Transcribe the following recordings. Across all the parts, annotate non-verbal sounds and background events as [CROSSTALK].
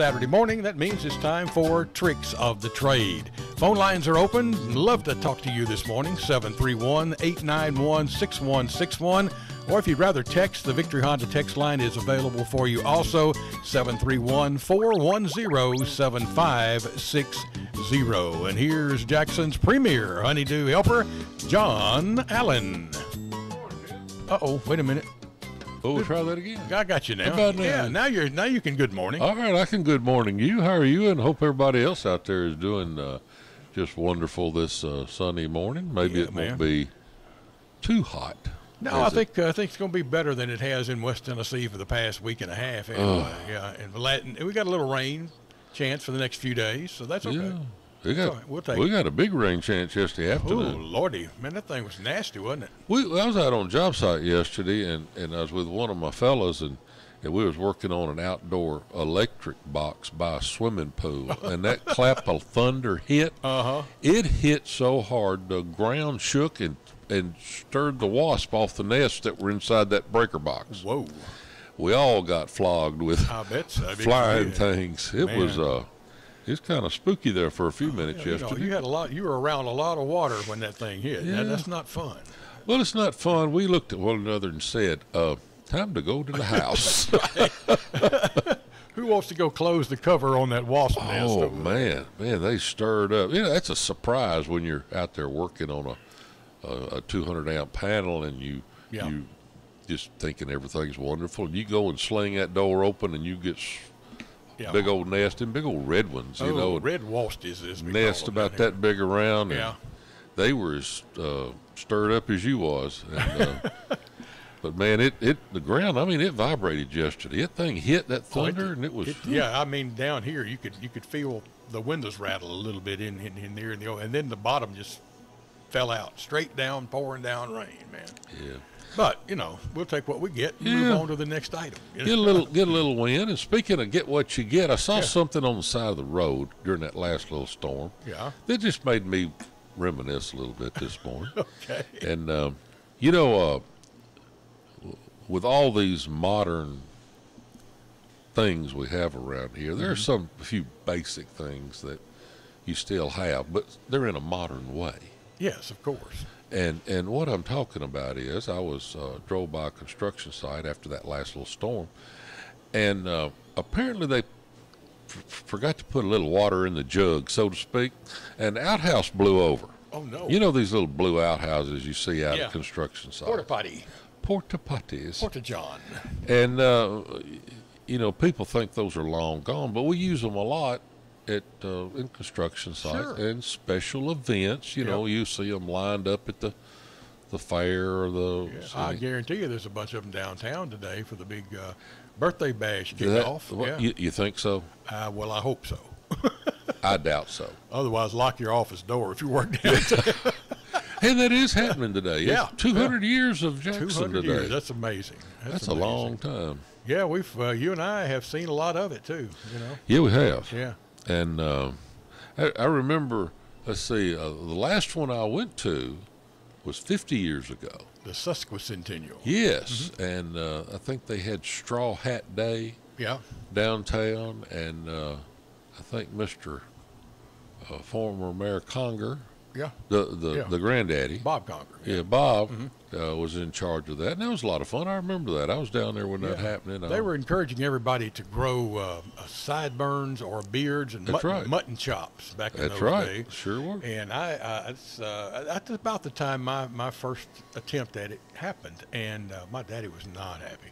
Saturday morning, that means it's time for Tricks of the Trade. Phone lines are open. Love to talk to you this morning, 731 891 6161. Or if you'd rather text, the Victory Honda text line is available for you also, 731 410 7560. And here's Jackson's premier honeydew helper, John Allen. Uh oh, wait a minute. Oh, we'll try that again. I got you now. about now? Yeah, now you're now you can good morning. All right, I can good morning you. How are you? And hope everybody else out there is doing uh, just wonderful this uh, sunny morning. Maybe Yeah, it man. won't be too hot. No, I it? think uh, I think it's going to be better than it has in West Tennessee for the past week and a half. Anyway, yeah, and Latin, we got a little rain chance for the next few days, so that's okay. Yeah. We got right, we'll we got a big rain chance yesterday afternoon. Oh afternoon. lordy, man, that thing was nasty, wasn't it? We, I was out on job site yesterday, and, and I was with one of my fellows, and, and we was working on an outdoor electric box by a swimming pool, [LAUGHS] and that clap of thunder hit. Uh huh. It hit so hard the ground shook and and stirred the wasp off the nest that were inside that breaker box. Whoa, We all got flogged with I bet so. I bet you flying did. things. It was Man. uh, it was kind of spooky there for a few minutes You, know, yesterday. you had a lot. You were around a lot of water when that thing hit. That- Yeah. that's not fun. Well, it's not fun. We looked at one another and said, uh, "Time to go to the house." [LAUGHS] [LAUGHS] Who wants to go close the cover on that wasp nest? oh man, man, they stirred up. You know, that's a surprise when you're out there working on a a, a 200 amp panel and you Yeah. you just thinking everything's wonderful. And you go and sling that door open and you get Yeah. big old nest and big old red ones. You oh, know, red wasps is nest about that big around. Yeah. they were as uh, stirred up as you was. And, uh, [LAUGHS] but man, it, it the ground. I mean, it vibrated yesterday. That thing hit that Oh, it- thunder, and it was It- yeah, I mean down here you could you could feel the windows rattle a little bit in in, in there, in the, and then the bottom just fell out straight down, pouring down rain, man. yeah. But you know we'll take what we get and Yeah. move on to the next item. Get a little, get a little wind. And speaking of get what you get, I saw Yeah. something on the side of the road during that last little storm Yeah. that just made me reminisce a little bit this morning. [LAUGHS] Okay. And um, you know, uh, with all these modern things we have around here, there are Mm-hmm. some few basic things that you still have, but they're in a modern way. Yes, of course. And and what I'm talking about is, I was uh, drove by a construction site after that last little storm, and uh, apparently they f- forgot to put a little water in the jug, so to speak, and the outhouse blew over. Oh no. You know these little blue outhouses you see out Yeah. at construction sites. porta potty, Porta potties. porta john. And, uh, you know, people think those are long gone, but we use them a lot at uh, in construction sites Sure. and special events. You know, you see them lined up at the the fair or the. I guarantee you, there's a bunch of them downtown today for the big uh, birthday bash kickoff. yeah. you, you think so? uh, well, I hope so. [LAUGHS] I doubt so. Otherwise, lock your office door if you work downtown. [LAUGHS] And that is happening today. Yeah, It's 200 years of Jackson today. years. That's amazing. That's a amazing. long time. Yeah, we've uh, you and I have seen a lot of it too. You know. Yeah, we have. Yeah. And uh, I, I remember, let's see, uh, the last one I went to was 50 years ago. The Sesquicentennial. Yes, Mm-hmm. and uh, I think they had Straw Hat Day Yeah. downtown, and uh, I think Mr. Uh, former Mayor Conger, Yeah. the the, Yeah. the granddaddy, Bob Conger. yeah, Bob, Mm-hmm. uh, was in charge of that, and that was a lot of fun. I remember that. I was down there when that Yeah. happened. and They I- were encouraging everybody to grow uh, sideburns or beards and mutton, right. mutton chops back in That's those right. days. Sure were. And I, uh, it's, uh, that's about the time my, my first attempt at it happened, and uh, my daddy was not happy.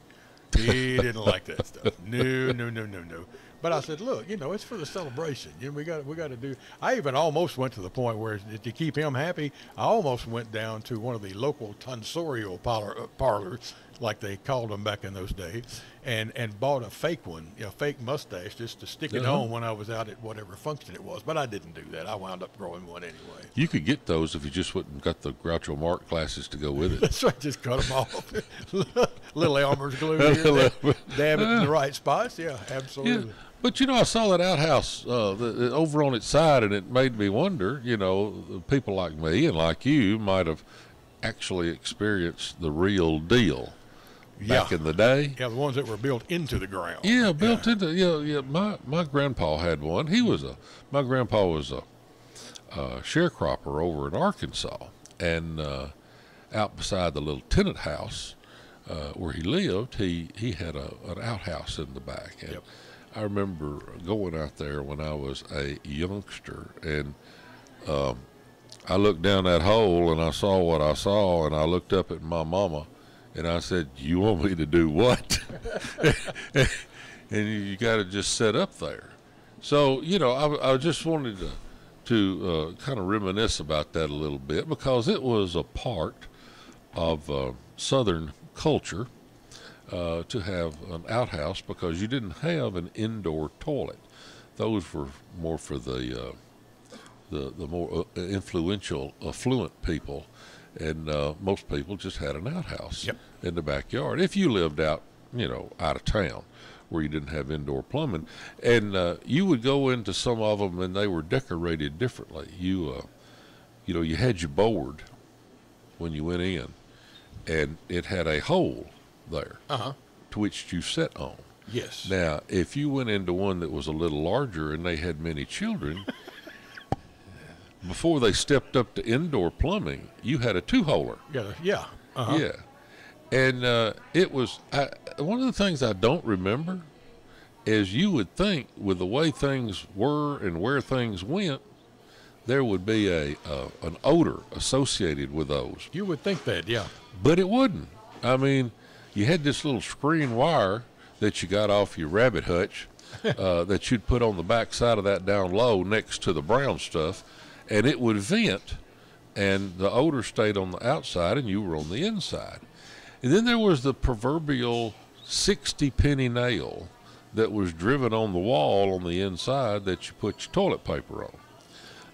He didn't like that stuff. [LAUGHS] No, no, no, no, no. But I said, look, you know, it's for the celebration. You know, we got we got to do. I even almost went to the point where to keep him happy, I almost went down to one of the local tonsorial parlor, uh, parlors, like they called them back in those days, and and bought a fake one, know, fake mustache, just to stick it Uh-huh. on when I was out at whatever function it was. But I didn't do that. I wound up growing one anyway. You could get those if you just wouldn't got the Groucho Marx glasses to go with it. [LAUGHS] That's right. Just cut them off. [LAUGHS] Little Elmer's glue [LAUGHS] here, there, dab it in the right spots. Yeah, Yeah, absolutely. But you know, I saw that outhouse uh, the, the- over on its side, and it made me wonder. You know, people like me and like you might have actually experienced the real deal. back in the day. Yeah, the ones that were built into the ground. Yeah, built into yeah, yeah. My my grandpa had one. He was a my grandpa was a, uh sharecropper over in Arkansas, and uh, out beside the little tenant house uh, where he lived, he he had a an outhouse in the back. And Yep. I remember going out there when I was a youngster, and um, I looked down that hole and I saw what I saw, and I looked up at my mama, and I said, "You want me to do what?" [LAUGHS] and you got to just set up there. So you know, I, I just wanted to to uh, kind of reminisce about that a little bit because it was a part of uh, Southern culture uh, to have an outhouse because you didn't have an indoor toilet. Those were more for the uh, the the more uh, influential, affluent people, and uh, most people just had an outhouse Yep. in the backyard. If you lived out, you know, out of town, where you didn't have indoor plumbing, and uh, you would go into some of them, and they were decorated differently. You, uh, you know, you had your board when you went in, and it had a hole there Uh huh. to which you sat on. Yes. Now, if you went into one that was a little larger and they had many children, before they stepped up to indoor plumbing, you had a two-holer. yeah. Yeah. Uh huh. Yeah, and uh, it was I, one of the things I don't remember is you would think with the way things were and where things went, there would be a uh, an odor associated with those, You would think that. Yeah. but it wouldn't. I mean, you had this little screen wire that you got off your rabbit hutch [LAUGHS] uh, that you'd put on the back side of that down low next to the brown stuff, and it would vent, and the odor stayed on the outside, and you were on the inside. And then there was the proverbial 60 penny nail that was driven on the wall on the inside that you put your toilet paper on.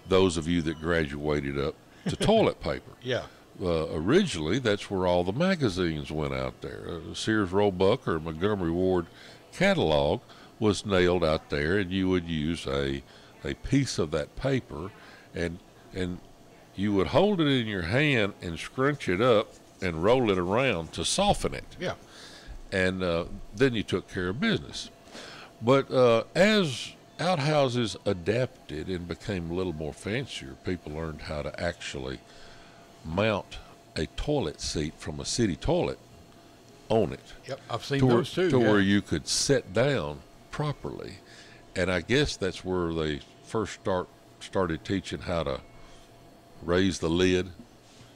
Those of you that graduated up to [LAUGHS] toilet paper Yeah. Uh, originally that's where all the magazines went out there. Uh, Sears Roebuck or Montgomery Ward catalog was nailed out there, and you would use a a piece of that paper, and and you would hold it in your hand and scrunch it up and roll it around to soften it Yeah. and uh, then you took care of business. But uh, as outhouses adapted and became a little more fancier, people learned how to actually mount a toilet seat from a city toilet on it Yep. I've seen to, where, those too. to yeah. where you could sit down properly. And I guess that's where they first start started teaching how to raise the lid.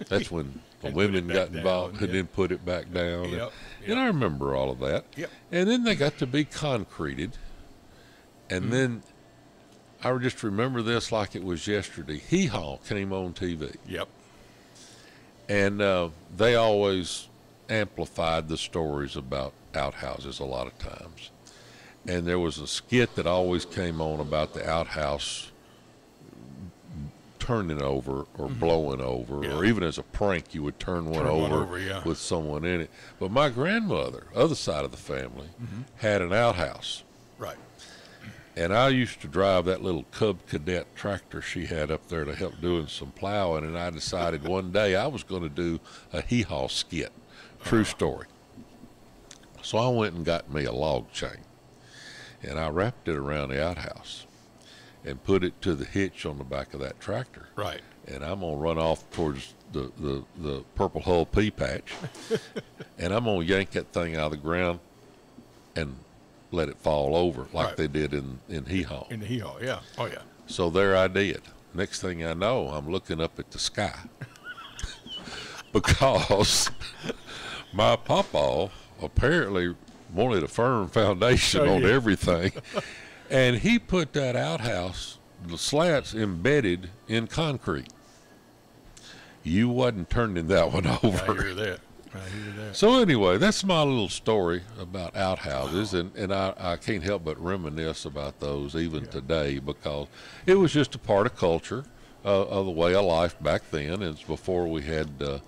That's when [LAUGHS] the And put it women got involved down, and yeah. then put it back down. And- Yep, And, I remember all of that. Yep. And then they got to be concreted. And Mm-hmm. then I just remember this like it was yesterday. Hee Haw came on TV Yep. And uh, they always amplified the stories about outhouses a lot of times. And there was a skit that always came on about the outhouse turning over or blowing over, or Mm-hmm. Even as a prank, you would turn one Turn one over, over, yeah. with someone in it. But my grandmother, other side of the family, Mm-hmm. had an outhouse. Right. And I used to drive that little Cub Cadet tractor she had up there to help doing some plowing. And I decided one day I was going to do a hee haw skit. True uh-huh. story. So I went and got me a log chain. And I wrapped it around the outhouse and put it to the hitch on the back of that tractor. Right. And I'm going to run off towards the, the, the purple hull pea patch. [LAUGHS] and I'm going to yank that thing out of the ground and let it fall over like Right. they did in, in hee haw. In the hee haw. Yeah. Oh yeah. So there I did. Next thing I know, I'm looking up at the sky [LAUGHS] because [LAUGHS] my papa apparently wanted a firm foundation Oh, on yeah. everything, [LAUGHS] and he put that outhouse, the slats embedded in concrete. You wasn't turning that one over. I hear that. So anyway, that's my little story about outhouses, and, and I, I can't help but reminisce about those even today because it was just a part of culture, uh, of the way of life back then. It's before we had uh,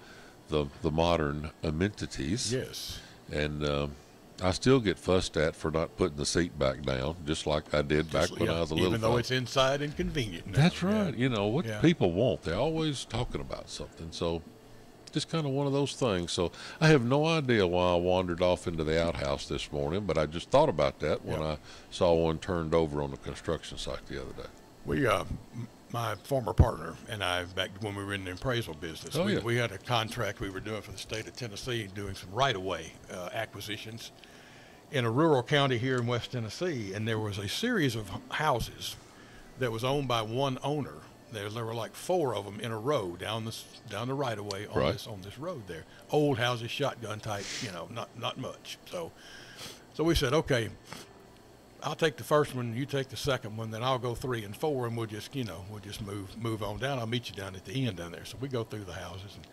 the the modern amenities, Yes. and um, I still get fussed at for not putting the seat back down, just like I did back Just- when yeah, I was a little. Even though fella. it's inside and convenient. now. That's Yeah. right. You know what Yeah. people want. They're always talking about something. So just kind of one of those things. So I have no idea why I wandered off into the outhouse this morning, but I just thought about that when Yep. I saw one turned over on the construction site the other day. We, uh, my former partner and I, back when we were in the appraisal business, Oh, we, yeah. we had a contract we were doing for the state of Tennessee, doing some right-of-way uh, acquisitions in a rural county here in West Tennessee, and there was a series of houses that was owned by one owner. There, there were like four of them in a row down this down the right-of-way on Right. this on this road there. Old houses, shotgun type, you know, not not much. So, so we said, okay, I'll take the first one, you take the second one, then I'll go three and four, and we'll just, you know, we'll just move move on down. I'll meet you down at the end down there. So we go through the houses, and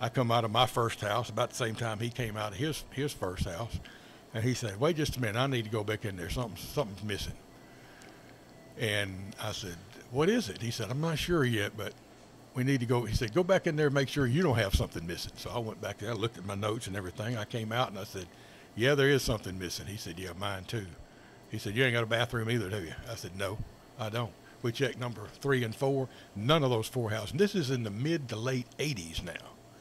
I come out of my first house about the same time he came out of his his first house, and he said, "Wait just a minute, I need to go back in there. Something something's missing." And I said, "What is it?" He said, "I'm not sure yet, but." We need to go. He said, "Go back in there and make sure you don't have something missing." So I went back there. I looked at my notes and everything. I came out and I said, "Yeah, there is something missing." He said, "Yeah, mine too." He said, "You ain't got a bathroom either, do you?" I said, "No, I don't." We checked number three and four. None of those four houses. This is in the mid to late '80s now,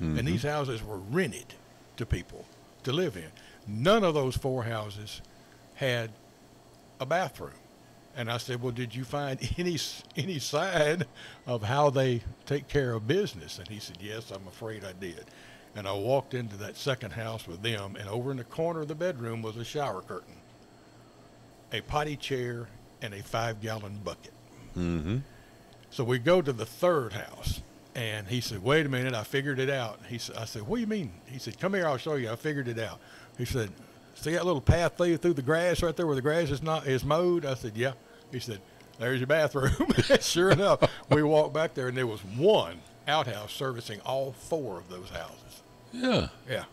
and mm-hmm. these houses were rented to people to live in. None of those four houses had a bathroom. And I said, "Well, did you find [LAUGHS] any any sign of how they take care of business?" And he said, "Yes, I'm afraid I did." And I walked into that second house with them, and over in the corner of the bedroom was a shower curtain, a potty chair, and a five-gallon bucket. Mm-hmm. So we go to the third house, and he said, "Wait a minute, I figured it out." He said, "I said, what do you mean?" He said, "Come here, I'll show you. I figured it out." He said, "See that little path through through the grass right there where the grass is not is mowed?" I said, "Yeah." He said, "There's your bathroom." [LAUGHS] sure enough, we walked back there, and there was one outhouse servicing all four of those houses. Yeah. Yeah,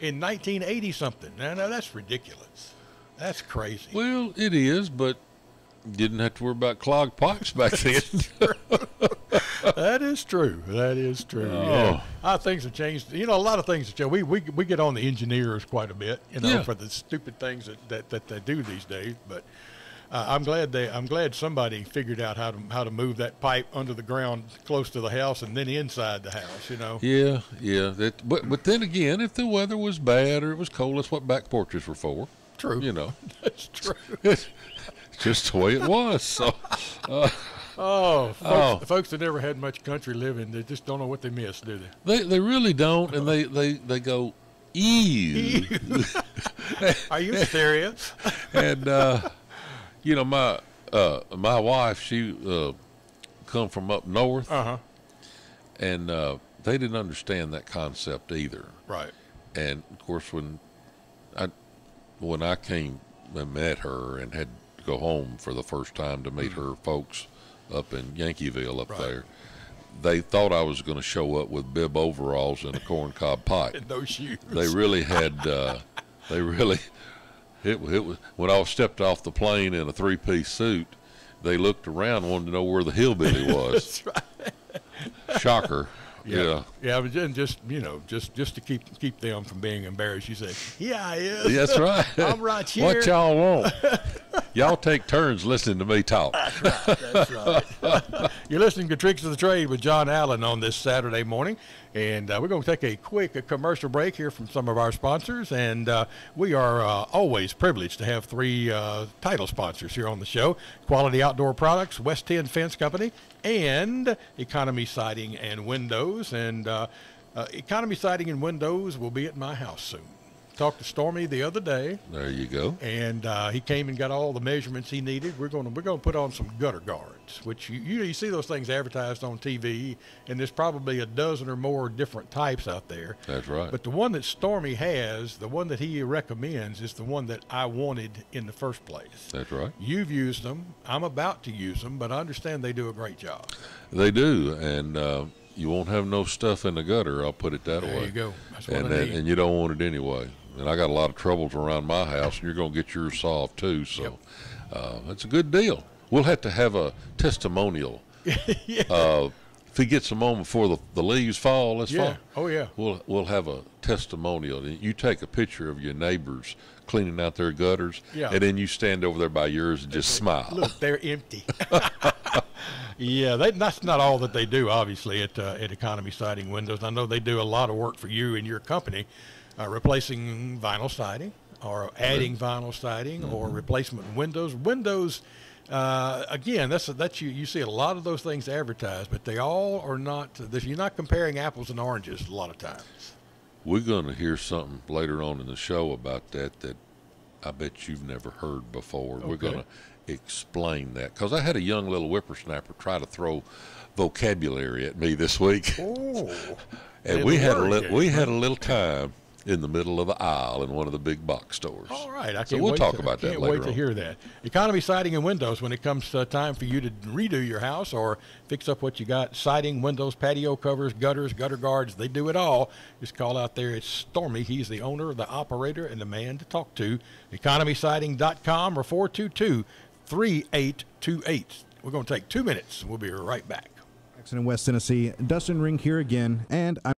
in 1980 something. Now, now that's ridiculous. That's crazy. Well, it is, but didn't have to worry about clogged pipes back [LAUGHS] then. that is true. That is true. Oh. Yeah. Uh, things have changed. You know, a lot of things have changed. We, we, we get on the engineers quite a bit, you know, Yeah. for the stupid things that, that, that they do these days. But uh, I'm glad they I'm glad somebody figured out how to how to move that pipe under the ground close to the house and then inside the house. You know. yeah, yeah. That, but but then again, if the weather was bad or it was cold, that's what back porches were for. True. You know, [LAUGHS] That's true. it's [LAUGHS] just the way it was. So Oh, folks, Oh. folks that never had much country living, they just don't know what they miss, do they? they they really don't, and they they they go. Ew. [LAUGHS] Are you serious? and uh, you know my uh, my wife she uh, come from up north Uh huh. and uh, they didn't understand that concept either Right. and of course when I when I came and met her and had to go home for the first time to meet her folks up in Yankeeville up Right. there they thought I was going to show up with bib overalls and a corncob pipe [LAUGHS] No shoes. they really had uh, they really it, it was when I stepped off the plane in a three piece suit they looked around wanted to know where the hillbilly [LAUGHS] was That's right. shocker yeah Yeah, but then just you know, just just to keep keep them from being embarrassed, you say, "Yeah, I is." Yeah, that's right [LAUGHS] I'm right here. what y'all want [LAUGHS] y'all take turns listening to me talk That's right. [LAUGHS] You're listening to Tricks of the Trade with John Allen on this Saturday morning, and uh, we're going to take a quick uh commercial break here from some of our sponsors, and uh, we are uh, always privileged to have three uh, title sponsors here on the show: Quality Outdoor Products, West Ten Fence Company, and Economy Siding and Windows. And uh, uh, Economy Siding and Windows will be at my house soon. Talked to Stormy the other day there you go and uh, he came and got all the measurements he needed. We're going to we're going to put on some gutter guards, which you, you you see those things advertised on TV, and there's probably a dozen or more different types out there. that's right But the one that Stormy has, the one that he recommends, is the one that I wanted in the first place. that's right You've used them. I'm about to use them, but I understand they do a great job. they do and uh, you won't have no stuff in the gutter i'll put it that There way There you go. That's what and, I need. and you don't want it anyway. And I got a lot of troubles around my house, and you're going to get yours solved too. So uh, it's a good deal. We'll have to have a testimonial. yeah. [LAUGHS] Uh, if he gets them on before the, the leaves fall this yeah. fall, Oh yeah. we'll we'll have a testimonial. You take a picture of your neighbors cleaning out their gutters, Yeah. and then you stand over there by yours and just smile. Look, they're empty. [LAUGHS] [LAUGHS] yeah, they, that's not all that they do, obviously, at, uh, at Economy Siding Windows. I know they do a lot of work for you and your company, uh, replacing vinyl siding or adding vinyl siding or replacement windows. Windows, uh, again, that's that's you. You see a lot of those things advertised, but they all are not. You're not comparing apples and oranges a lot of times. We're going to hear something later on in the show about that that I bet you've never heard before. We're going to explain that because I had a young little whippersnapper try to throw vocabulary at me this week, Oh, [LAUGHS] and we had a little we had a little time in the middle of the aisle in one of the big box stores. All right, I can't So we'll wait talk to, about that can't later wait to on. hear that. Economy siding and windows. When it comes uh, time for you to redo your house or fix up what you got, siding, windows, patio covers, gutters, gutter guards, they do it all. Just call out there. It's Stormy. He's the owner, the operator, and the man to talk to. EconomySiding.com or 422 3828. We're going to take two minutes. We'll be right back. Jackson in West Tennessee. Dustin Ring here again, and I'm.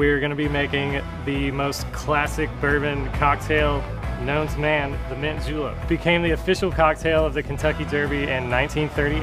We're going to be making the most classic bourbon cocktail known to man, the Mint Julep. Became the official cocktail of the Kentucky Derby in 1938.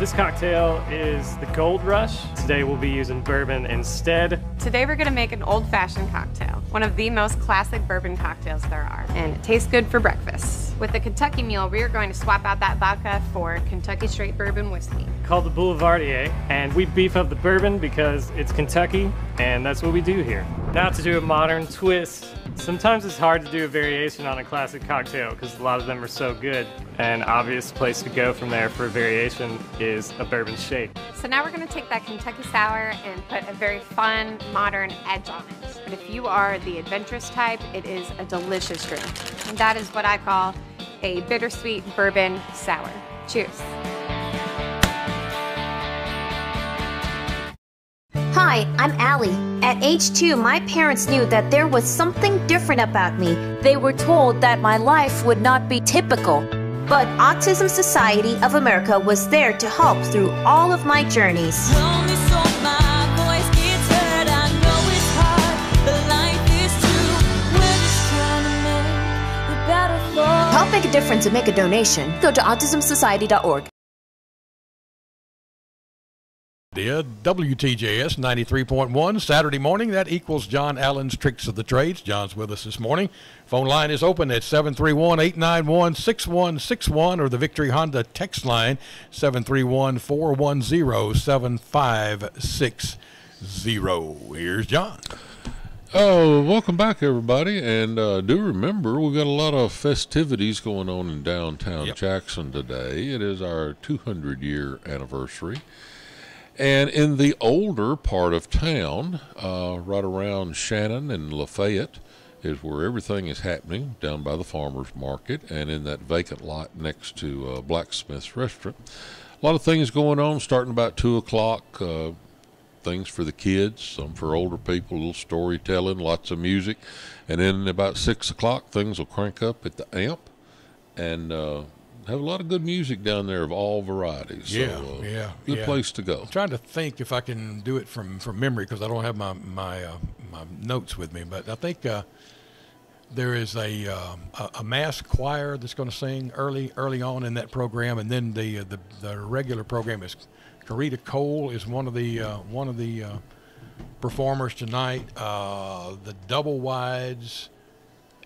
This cocktail is the Gold Rush. Today we'll be using bourbon instead. Today we're gonna make an old-fashioned cocktail, one of the most classic bourbon cocktails there are, and it tastes good for breakfast. With the Kentucky Mule, we are going to swap out that vodka for Kentucky Straight Bourbon Whiskey. Called the Boulevardier, and we beef up the bourbon because it's Kentucky, and that's what we do here. Now to do a modern twist. Sometimes it's hard to do a variation on a classic cocktail because a lot of them are so good. An obvious place to go from there for a variation is a bourbon shake. So now we're gonna take that Kentucky Sour and put a very fun, modern edge on it. But if you are the adventurous type, it is a delicious drink. And that is what I call a bittersweet bourbon sour. Cheers. Hi, I'm Allie. At age two, my parents knew that there was something different about me. They were told that my life would not be typical. But Autism Society of America was there to help through all of my journeys. Lonely soul, my voice gets heard. I know it's hard, but life is true. We're just trying to make it better for Help make a difference and make a donation. Go to autismsociety.org. Dear WTJS 93.1 Saturday morning. That equals John Allen's Tricks of the Trades. John's with us this morning. Phone line is open at 731 891 6161 or the Victory Honda text line 731 410 7560. Here's John. Oh, welcome back, everybody. And uh, do remember, we've got a lot of festivities going on in downtown Yep. Jackson today. It is our 200 year anniversary. And in the older part of town, uh, right around Shannon and Lafayette, is where everything is happening down by the farmers market and in that vacant lot next to uh, Blacksmith's restaurant. A lot of things going on starting about 2 o'clock. Uh, things for the kids, some for older people, little storytelling, lots of music. And then about 6 o'clock, things will crank up at the amp and uh, have a lot of good music down there of all varieties. Yeah, so, uh, yeah, Good yeah. place to go. I'm trying to think if I can do it from, from memory because I don't have my my, uh, my notes with me. But I think uh, there is a, um, a mass choir that's going to sing early early on in that program, and then the uh, the, the regular program is Carita Cole is one of the uh, one of the uh, performers tonight. Uh, the double wides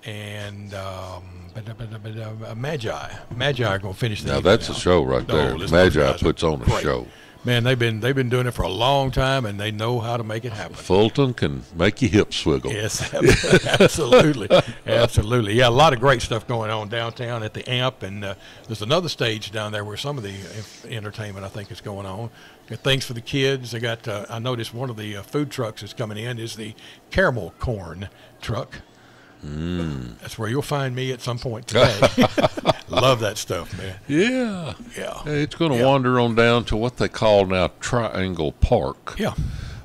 and um, uh, Magi. Magi are going to finish the Now that's a show right there. Magi puts on a great. show. Man, they've been they've been doing it for a long time, and they know how to make it happen. Fulton can make your hips swiggle. Yes, [LAUGHS] absolutely, absolutely. Yeah, a lot of great stuff going on downtown at the Amp, and uh, there's another stage down there where some of the uh, entertainment I think is going on. Got things for the kids. They got. Uh, I noticed one of the uh, food trucks that's coming in is the caramel corn truck. That's where you'll find me at some point [LAUGHS] today. Love that stuff, man. Yeah. Yeah. It's going to Yeah. wander on down to what they call now Triangle Park. Yeah.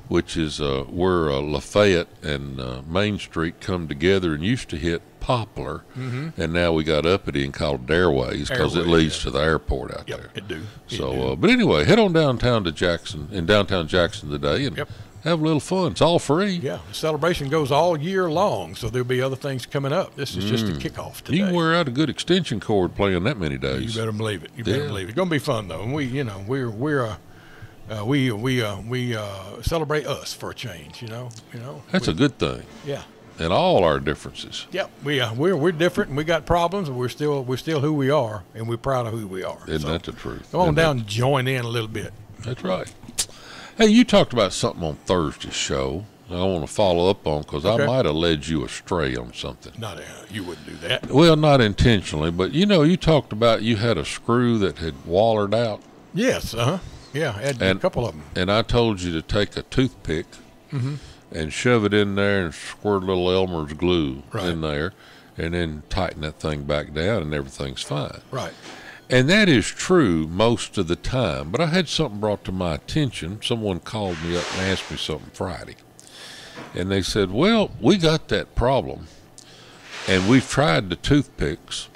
which is uh, where uh, Lafayette and uh, Main Street come together and used to hit Poplar, and now we got Uppity and called Airways because it Mm-hmm. Leads yeah. to the airport out Yep. there. It do. It So, do. uh, but anyway, head on downtown to Jackson in downtown Jackson today and Yep. Have a little fun. It's all free. yeah, the celebration goes all year long, so there'll be other things coming up. This is just a kickoff today. You can wear out a good extension cord playing that many days. You better believe it. You better believe it. It's gonna be fun though, and we, you know, we're we're uh, uh, we we uh, we uh, celebrate us for a change. You know, you know. That's we, a good thing, yeah. and all our differences. Yep, we uh, we're we're different, and we got problems, and we're still we're still who we are, and we're proud of who we are. Isn't So, that the truth? Come on Isn't down, and join in a little bit. That's right. Hey, you talked about something on Thursday's show. I want to follow up on because Okay. I might have led you astray on something. Not uh, you wouldn't do that. Well, not intentionally, but you know, you talked about you had a screw that had wallered out, Yes, uh huh. Yeah, I had a couple of them. and I told you to take a toothpick Mm-hmm. and shove it in there and squirt a little Elmer's glue Right. in there, and then tighten that thing back down, and everything's fine. Right. And that is true most of the time. But I had something brought to my attention. Someone called me up and asked me something Friday. And they said, Well, we got that problem. And we've tried the toothpicks.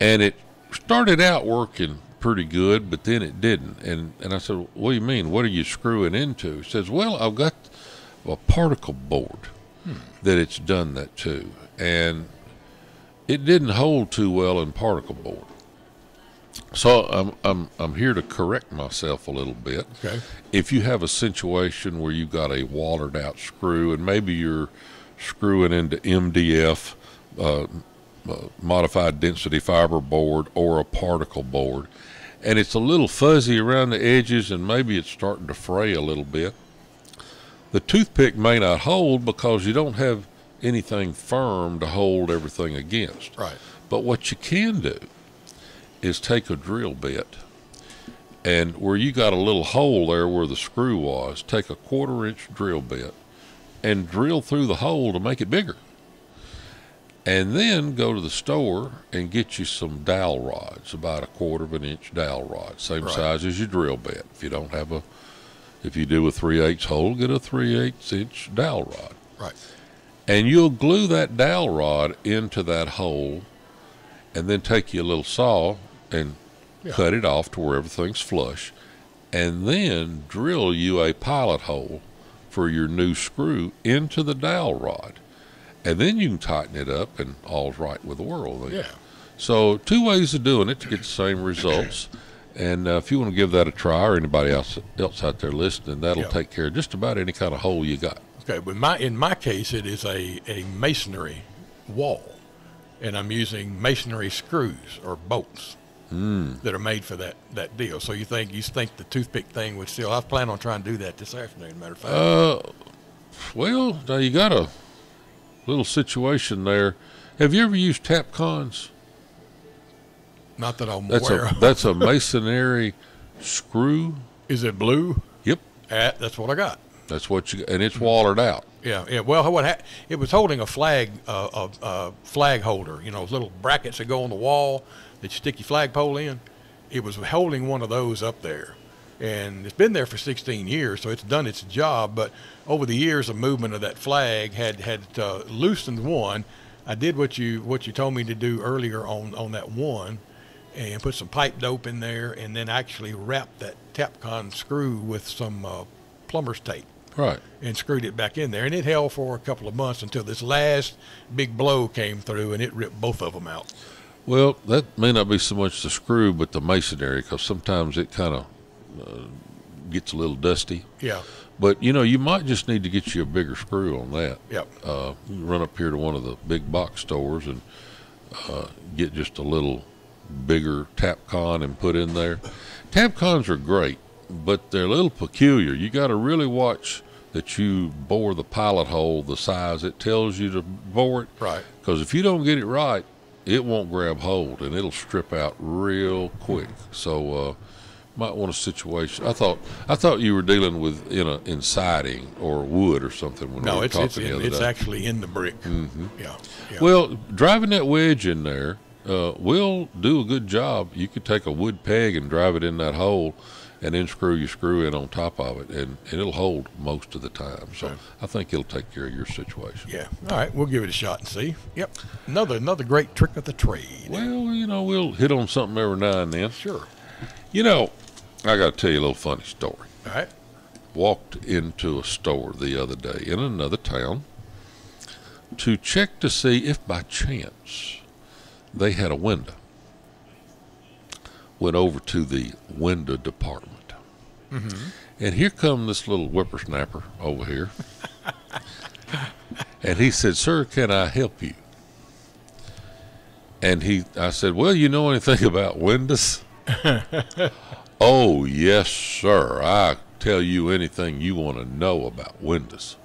And it started out working pretty good, but then it didn't. And, and I said, What do you mean? What are you screwing into? He says, Well, I've got a particle board that it's done that to. And it didn't hold too well in particle board. So I'm I'm I'm here to correct myself a little bit. Okay. If you have a situation where you've got a watered out screw and maybe you're screwing into MDF, uh, uh, modified density fiber board, or a particle board, and it's a little fuzzy around the edges and maybe it's starting to fray a little bit, the toothpick may not hold because you don't have anything firm to hold everything against. Right. But what you can do is take a drill bit and where you got a little hole there where the screw was, take a quarter inch drill bit and drill through the hole to make it bigger. And then go to the store and get you some dowel rods, about a quarter of an inch dowel rod, same Right. size as your drill bit. If you don't have a, if you do a three eighths hole, get a three eighths inch dowel rod Right. and you'll glue that dowel rod into that hole and then take you a little saw and Yeah. cut it off to where everything's flush and then drill you a pilot hole for your new screw into the dowel rod and then you can tighten it up and all's right with the world then. Yeah. so two ways of doing it to get the same results and uh, if you want to give that a try or anybody else else out there listening that'll Yeah. take care of just about any kind of hole you got Okay, but my in my case, it is a, a masonry wall, and I'm using masonry screws or bolts that are made for that, that deal. So you think you think the toothpick thing would still? I planning on trying to do that this afternoon. Matter of fact, Uh, well, now you got a little situation there. Have you ever used Tapcons? not that I'm That's aware a of. that's a [LAUGHS] masonry screw. Is it blue? Yep, Ah, that's what I got. that's what you and it's wallered out. Yeah, yeah. Well, what ha- it was holding a flag, uh, a, a flag holder. You know, little brackets that go on the wall that you stick your flagpole in. It was holding one of those up there, and it's been there for 16 years, so it's done its job. But over the years, the movement of that flag had had uh, loosened one. I did what you what you told me to do earlier on on that one, and put some pipe dope in there, and then actually wrapped that Tapcon screw with some uh, plumber's tape Right. and screwed it back in there. And it held for a couple of months until this last big blow came through and it ripped both of them out. Well, that may not be so much the screw, but the masonry, because sometimes it kind of uh, gets a little dusty. Yeah. But you know, you might just need to get you a bigger screw on that. Yep. uh, run up here to one of the big box stores and uh, get just a little bigger Tapcon and put in there. Tapcons are great, but they're a little peculiar. You got to really watch that you bore the pilot hole the size it tells you to bore it. Right. Because if you don't get it right, it won't grab hold and it'll strip out real quick. So uh, might want a situation. I thought I thought you were dealing with in a in siding or wood or something when we No, were it's talking it's, the other it's day. actually in the brick. Mm-hmm. Yeah. yeah. Well, driving that wedge in there uh, will do a good job. You could take a wood peg and drive it in that hole, and then screw your screw in on top of it, and, and it'll hold most of the time. So Okay. I think it'll take care of your situation. yeah. All right, we'll give it a shot and see. Yep. Another another great trick of the trade. Well, you know, we'll hit on something every now and then. Sure. You know, I got to tell you a little funny story. All right. Walked into a store the other day in another town to check to see if by chance they had a window. Went over to the window department. Mm-hmm. And here come this little whippersnapper over here. [LAUGHS] and he said, Sir, can I help you? And he I said, Well, you know anything [LAUGHS] about windows? [LAUGHS] Oh, yes, sir. I tell you anything you want to know about windows.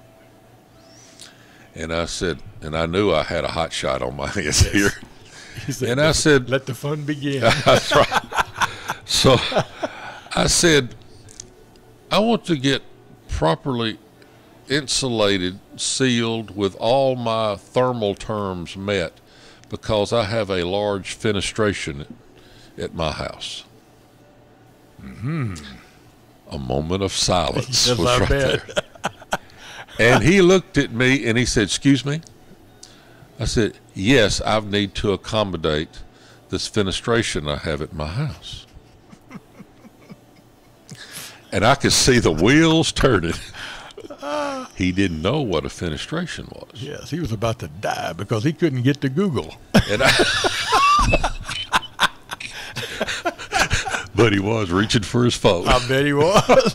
And I said, and I knew I had a hot shot on my hands here. He said, And I said, let the fun begin. that's right. So I said, I want to get properly insulated, sealed, with all my thermal terms met because I have a large fenestration at my house. Mm-hmm. A moment of silence Yes, was I right bet. there. And he looked at me and he said, Excuse me? I said, Yes, I need to accommodate this fenestration I have at my house. And I could see the wheels turning. he didn't know what a fenestration was. Yes, he was about to die because he couldn't get to Google. And I, but he was reaching for his phone. I bet he was.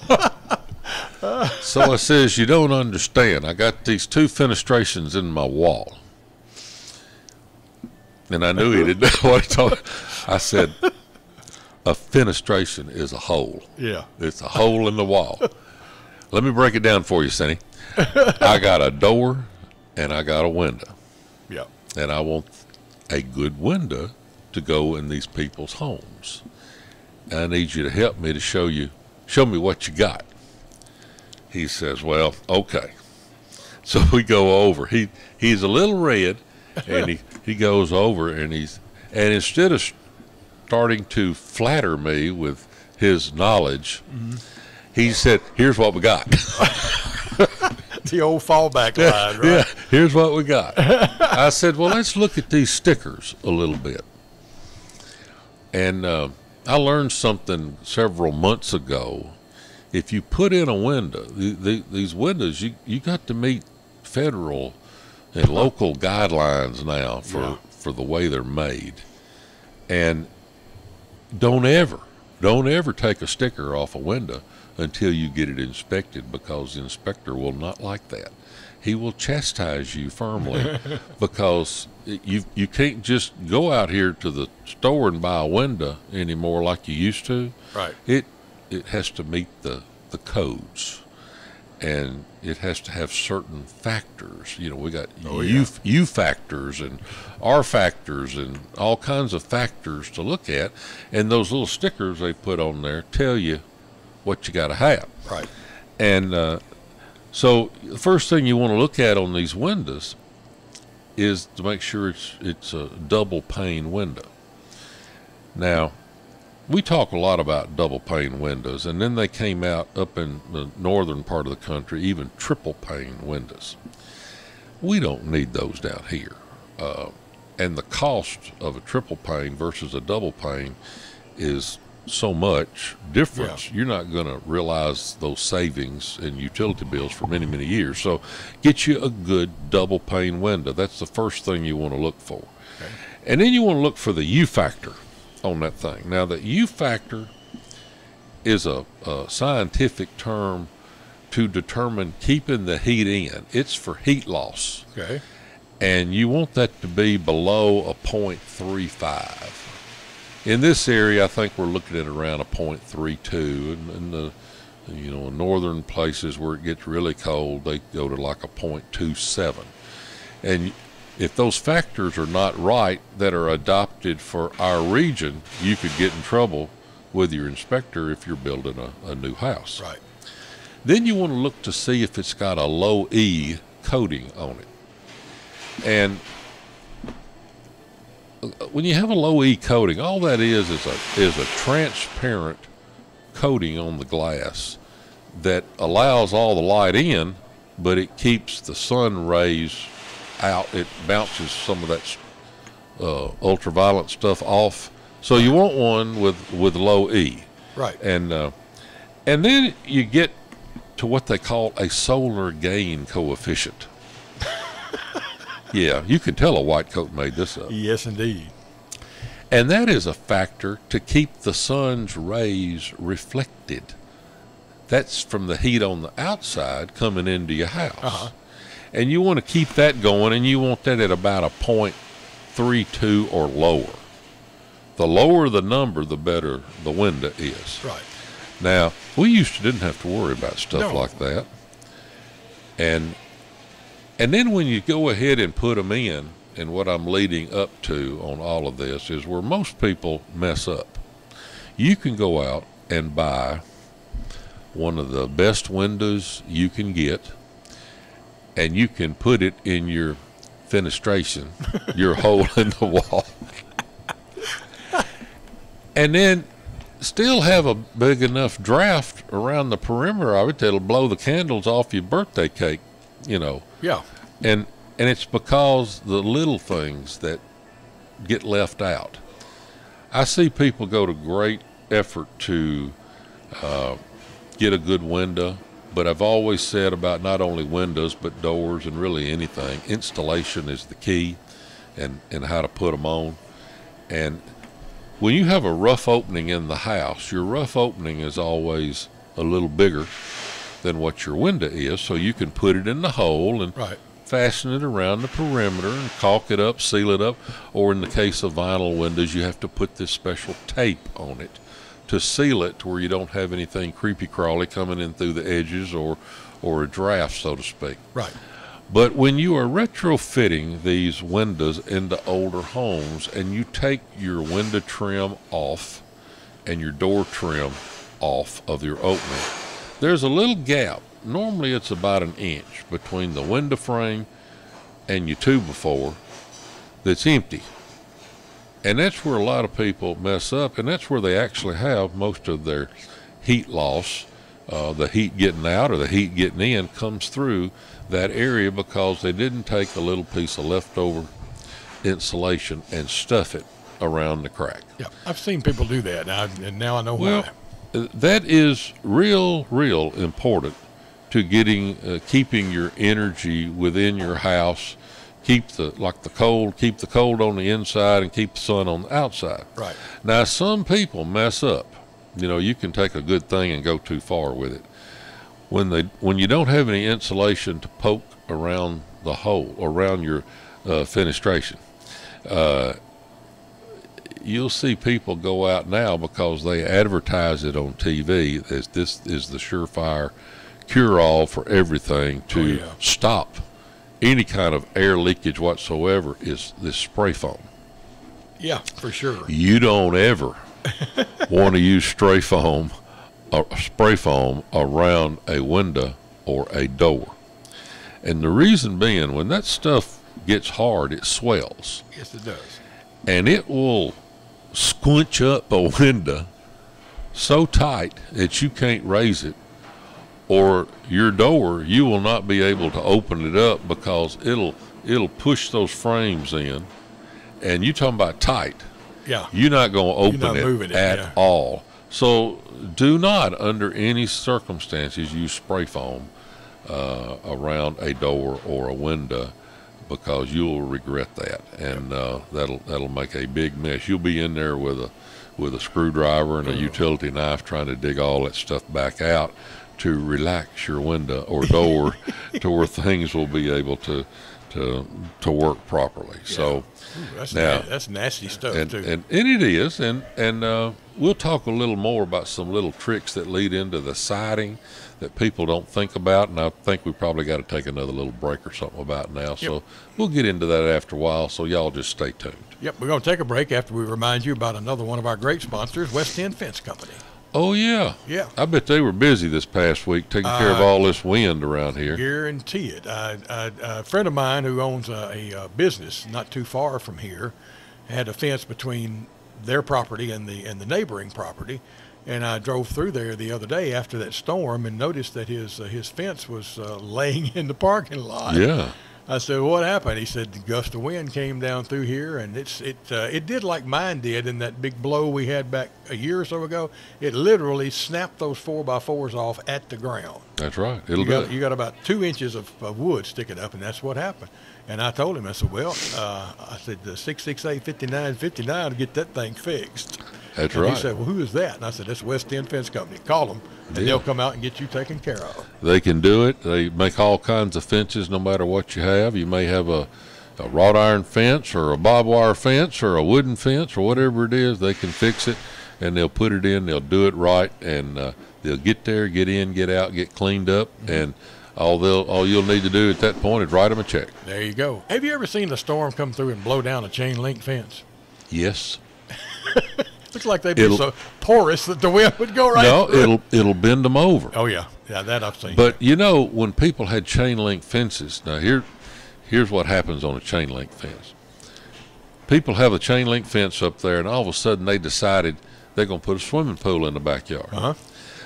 So I says, You don't understand. I got these two fenestrations in my wall. And I knew he didn't know what he told. I said, A fenestration is a hole. yeah. It's a hole in the wall. [LAUGHS] Let me break it down for you, Sonny. I got a door and I got a window. Yeah. And I want a good window to go in these people's homes. I need you to help me to show you show me what you got. He says, Well, okay. [LAUGHS] So we go over. He he's a little red and he, he goes over and he's and instead of starting to flatter me with his knowledge, he said, Here's what we got. [LAUGHS] The old fallback line, right? Yeah, here's what we got. I said, well, let's look at these stickers a little bit. And uh, I learned something several months ago. If you put in a window, the, the, these windows, you, you got to meet federal and local guidelines now for, Yeah. for the way they're made. And don't ever, don't ever take a sticker off a window until you get it inspected because the inspector will not like that. He will chastise you firmly [LAUGHS] because you you can't just go out here to the store and buy a window anymore like you used to. Right. It it has to meet the the codes, and it has to have certain factors. You know, we got Oh, U yeah. U factors and R factors and all kinds of factors to look at, and those little stickers they put on there tell you what you got to have. Right. And uh, so the first thing you want to look at on these windows is to make sure it's it's a double pane window. Now, we talk a lot about double pane windows, and then they came out up in the northern part of the country, even triple pane windows. We don't need those down here. Uh, and the cost of a triple pane versus a double pane is so much difference. You're not going to realize those savings in utility bills for many, many years. So, get you a good double pane window. That's the first thing you want to look for. And then you want to look for the U factor on that thing. Now, the U factor is a, a scientific term to determine keeping the heat in. It's for heat loss Okay. and you want that to be below a 0.35. in this area, I think we're looking at around a .32, and in the you know northern places where it gets really cold, they go to like a .27, and if those factors are not right that are adopted for our region, you could get in trouble with your inspector if you're building a, a new house. Right. Then you want to look to see if it's got a low E coating on it. And uh, when you have a low E coating, all that is is a is a transparent coating on the glass that allows all the light in, but it keeps the sun rays out. It bounces some of that uh, ultraviolet stuff off. So you want one with with low E Right. and uh, and then you get to what they call a solar gain coefficient. [LAUGHS] yeah, you can tell a white coat made this up, Yes, indeed. and that is a factor to keep the sun's rays reflected. That's from the heat on the outside coming into your house, Uh-huh. And you want to keep that going, and you want that at about a point three two or lower. The lower the number, the better the window is. Right. Now, we used to didn't have to worry about stuff No. like that. And and then when you go ahead and put them in, and what I'm leading up to on all of this is where most people mess up. You can go out and buy one of the best windows you can get, and you can put it in your fenestration, your hole in the wall. and then still have a big enough draft around the perimeter of it that'll blow the candles off your birthday cake, you know. Yeah. And and it's because the little things that get left out. I see people go to great effort to uh, get a good window, but I've always said about not only windows but doors and really anything, installation is the key, and and how to put them on, and when you have a rough opening in the house, your rough opening is always a little bigger than what your window is, so you can put it in the hole and Right. fasten it around the perimeter and caulk it up, seal it up, or in the case of vinyl windows, you have to put this special tape on it to seal it to where you don't have anything creepy crawly coming in through the edges or or a draft, so to speak. Right. But when you are retrofitting these windows into older homes and you take your window trim off and your door trim off of your opening, there's a little gap. Normally it's about an inch between the window frame and your two by four that's empty. And that's where a lot of people mess up, and that's where they actually have most of their heat loss. Uh, the heat getting out or the heat getting in comes through that area because they didn't take a little piece of leftover insulation and stuff it around the crack. Yeah. I've seen people do that, now, and now I know Well, why. that is real, real important to getting, uh, keeping your energy within your house. Keep the like the cold, keep the cold on the inside, and keep the sun on the outside. Right. Now, some people mess up. You know, you can take a good thing and go too far with it. When they, when you don't have any insulation to poke around the hole, around your uh, fenestration, uh, you'll see people go out now because they advertise it on TV as this is the surefire cure-all for everything to Oh, yeah. stop any kind of air leakage whatsoever is this spray foam. Yeah, for sure. You don't ever [LAUGHS] want to use spray foam, uh, spray foam around a window or a door. And the reason being, when that stuff gets hard, it swells Yes, it does. and it will squinch up a [LAUGHS] window so tight that you can't raise it or your door you will not be able to open it up because it'll it'll push those frames in. And you talking about tight. Yeah. you're not going to open it, it, at yeah. all. So do not under any circumstances use spray foam uh, around a door or a window because you'll regret that, and uh, that'll that'll make a big mess. You'll be in there with a with a screwdriver and a utility knife trying to dig all that stuff back out to relax your window or door [LAUGHS] to where things will be able to to to work properly. So Ooh, that's now na- that's nasty stuff and, too. and and it is, and and uh, we'll talk a little more about some little tricks that lead into the siding that people don't think about, and I think we probably got to take another little break or something about now. So we'll get into that after a while. So y'all just stay tuned. Yep, we're going to take a break after we remind you about another one of our great sponsors, West End Fence Company. Oh yeah, Yeah. I bet they were busy this past week taking care of Uh, all this wind around here. Guarantee it. Uh, uh, a friend of mine who owns a, a, uh business not too far from here had a fence between their property and the and the neighboring property, and I drove through there the other day after that storm and noticed that his uh, his fence was uh, [LAUGHS] laying in the parking lot. Yeah, I said, "What happened?" He said, "The gust of wind came down through here, and it's it uh, it did like mine did in that big blow we had back a year or so ago. It literally snapped those four by fours off at the ground. that's right. It'll You got it. you got about two inches of, of wood sticking up, and that's what happened. And I told him, I said, "Well, uh, I said the six six eight fifty nine fifty nine to get that thing fixed." That's and right. He said, "Well, who is that?" And I said, "That's West End Fence Company. Call them, and Yeah. they'll come out and get you taken care of." They can do it. They make all kinds of fences, no matter what you have. You may have a, a wrought iron fence or a barbed wire fence or a wooden fence or whatever it is. They can fix it, and they'll put it in. They'll do it right, and uh, they'll get there, get in, get out, get cleaned up, and all they'll all you'll need to do at that point is write them a check. There you go. Have you ever seen a storm come through and blow down a chain link fence? Yes. [LAUGHS] Looks like they'd be It'll- so porous that the wind would go right. No, it'll it'll bend them over. Oh yeah, yeah, that I've seen. But you know, when people had chain link fences, now here, here's what happens on a chain link fence. People have a chain link fence up there, and all of a sudden they decided they're going to put a swimming pool in the backyard. uh-huh.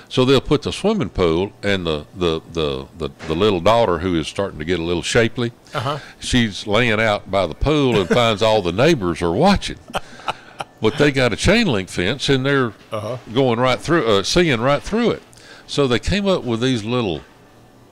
So they'll put the swimming pool, and the the, the, the, the little daughter who is starting to get a little shapely, Uh-huh. she's laying out by the pool and finds all the neighbors are watching. But they got a chain link fence, and they're Uh-huh. going right through, uh, seeing right through it. So they came up with these little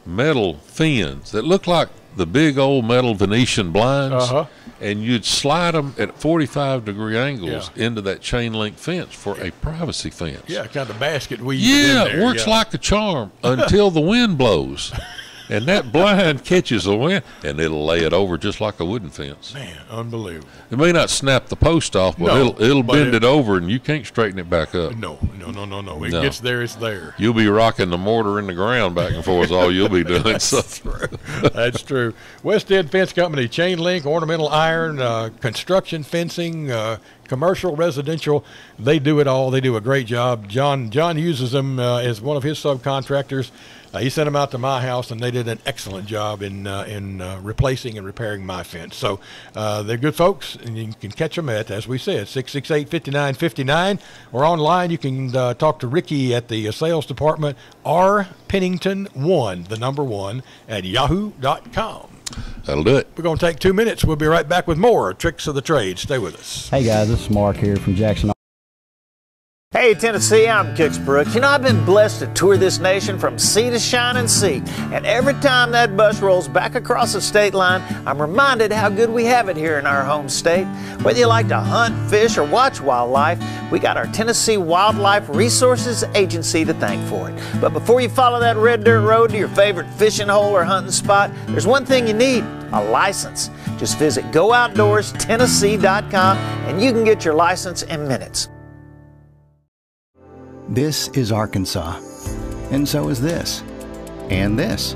metal fins that look like the big old metal Venetian blinds, Uh-huh. and you'd slide them at 45 degree angles Yeah. into that chain link fence for a privacy fence. Yeah, kind of basket weave. Yeah, in there, it works yeah. like a charm until the wind blows. [LAUGHS] And that blind catches the wind and it'll lay it over just like a wooden fence. Man, unbelievable. It may not snap the post off, but No, it'll it'll but bend it- it, over and you can't straighten it back up. No, no, no, no, no. It No. gets there, it's there. You'll be rocking the mortar in the ground back and forth is all you'll be doing. [LAUGHS] That's So [LAUGHS] That's true. West End Fence Company, chain link, ornamental iron, uh, construction fencing, uh, commercial, residential. They do it all. They do a great job. John John uses them uh, as one of his subcontractors. Uh, he sent them out to my house, and they did an excellent job in uh, in uh, replacing and repairing my fence. So uh, they're good folks, and you can catch them at, as we said, 668-5959. Or online, you can uh, talk to Ricky at the uh, sales department, R Pennington one, the number one, at yahoo.com. that'll do it. We're going to take two minutes. We'll be right back with more tricks of the trade. Stay with us. Hey guys, this is Mark here from Jackson. Hey Tennessee, I'm Kix Brooks. You know, I've been blessed to tour this nation from sea to shining sea. And every time that bus rolls back across the state line, I'm reminded how good we have it here in our home state. Whether you like to hunt, fish, or watch wildlife, we got our Tennessee Wildlife Resources Agency to thank for it. But before you follow that red dirt road to your favorite fishing hole or hunting spot, there's one thing you need a license. Just visit GoOutdoorsTennessee.com and you can get your license in minutes. This is Arkansas. And so is this. And this.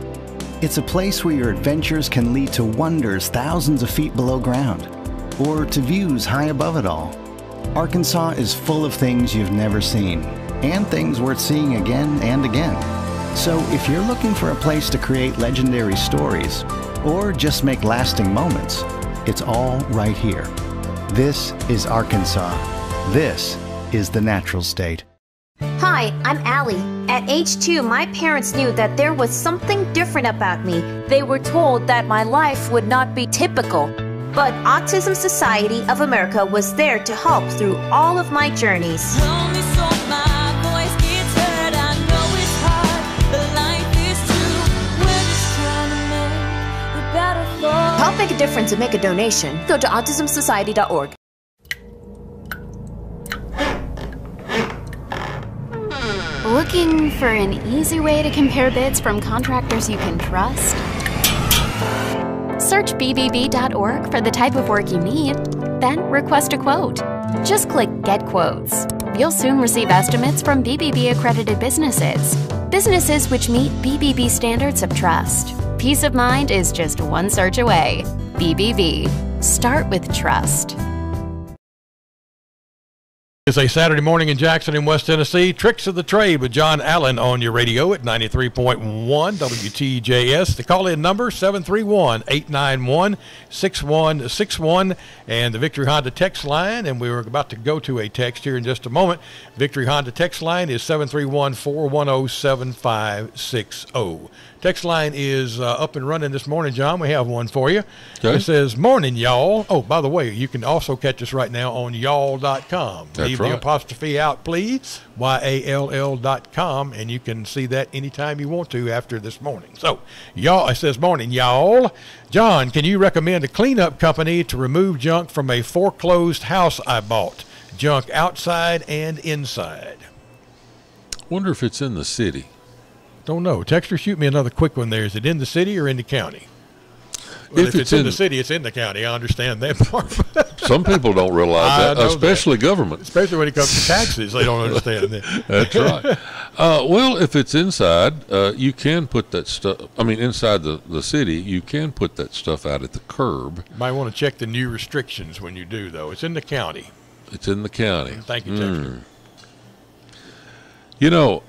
It's a place where your adventures can lead to wonders thousands of feet below ground, or to views high above it all. Arkansas is full of things you've never seen, and things worth seeing again and again. So if you're looking for a place to create legendary stories, or just make lasting moments, it's all right here. This is Arkansas. This is the natural state. Hi, I'm Allie. At age two, my parents knew that there was something different about me. They were told that my life would not be typical. But Autism Society of America was there to help through all of my journeys. Lonely soul, my voice gets heard. I know it's hard, but life is true. We're just trying to make it better for Help make a difference and make a donation. Go to autismsociety.org. Looking for an easy way to compare bids from contractors you can trust? Search BBB.org for the type of work you need, then request a quote. Just click Get Quotes. You'll soon receive estimates from BBB accredited businesses, businesses which meet BBB standards of trust. Peace of mind is just one search away. BBB. Start with trust. It's a Saturday morning in Jackson in West Tennessee. Tricks of the Trade with John Allen on your radio at 93.1 WTJS. The call in number 731 891 6161 and the Victory Honda text line. And we were about to go to a text here in just a moment. Victory Honda text line is 731 410 7560. Text line is uh, up and running this morning, John. We have one for you. Okay. It says, Morning, y'all. Oh, by the way, you can also catch us right now on y'all.com. That's Leave the apostrophe out, please. Y A L L dot com, and you can see that anytime you want to after this morning. So, y'all, it says, Morning, y'all. John, can you recommend a cleanup company to remove junk from a foreclosed house I bought? Junk outside and inside. Wonder if it's in the city. Don't know. Texter, shoot me another quick one there. Is it in the city or in the county? Well, if, it's, in, the city, it's in the county. I understand that [LAUGHS] part. Some people don't realize that, know that. especially government. Especially when it comes to taxes, they don't understand that. [LAUGHS] That's right. Uh, well, if it's inside, uh, you can put that stuff. I mean, inside the, the city, you can put that stuff out at the curb. You Might want to check the new restrictions when you do, though. It's in the county. It's in the county. Thank you, Texter. Mm. You know,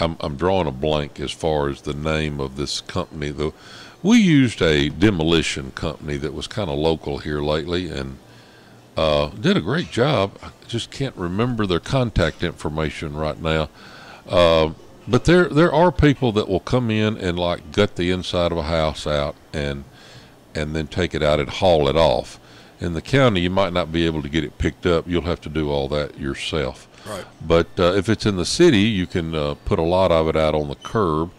I'm I'm drawing a blank as far as the name of this company. Though we used a demolition company that was kind of local here lately, and uh, did a great job. I just can't remember their contact information right now. Uh, but there there are people that will come in and like gut the inside of a house out and and then take it out and haul it off. In the county, you might not be able to get it picked up. You'll have to do all that yourself. Right. But uh, if it's in the city, you can uh, put a lot of it out on the curb.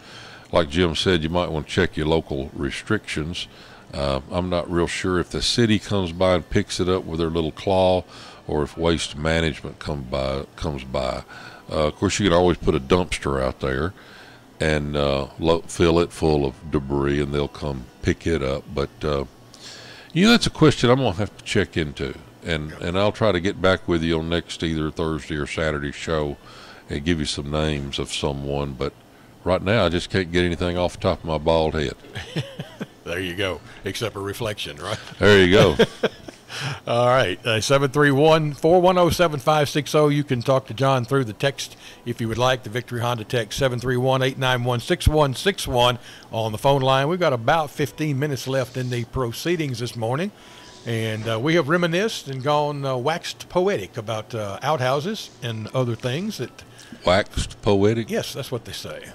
Like Jim said, you might want to check your local restrictions. Uh, I'm not real sure if the city comes by and picks it up with their little claw, or if waste management come by comes by. Uh, of course, you can always put a dumpster out there and uh, lo- fill it full of debris, and they'll come pick it up. But uh, you know, that's a question I'm gonna have to check into, and and I'll try to get back with you on next either Thursday or Saturday show, and give you some names of someone. But right now, I just can't get anything off the top of my bald head. [LAUGHS] There you go. Except a reflection, right? [LAUGHS] There you go. [LAUGHS] All right. Uh, 731 410 7560. You can talk to John through the text if you would like. The Victory Honda text 731 891 6161 on the phone line. We've got about 15 minutes left in the proceedings this morning. And uh, we have reminisced and gone uh, waxed poetic about uh, outhouses and other things that. Waxed poetic. Yes, that's what they say.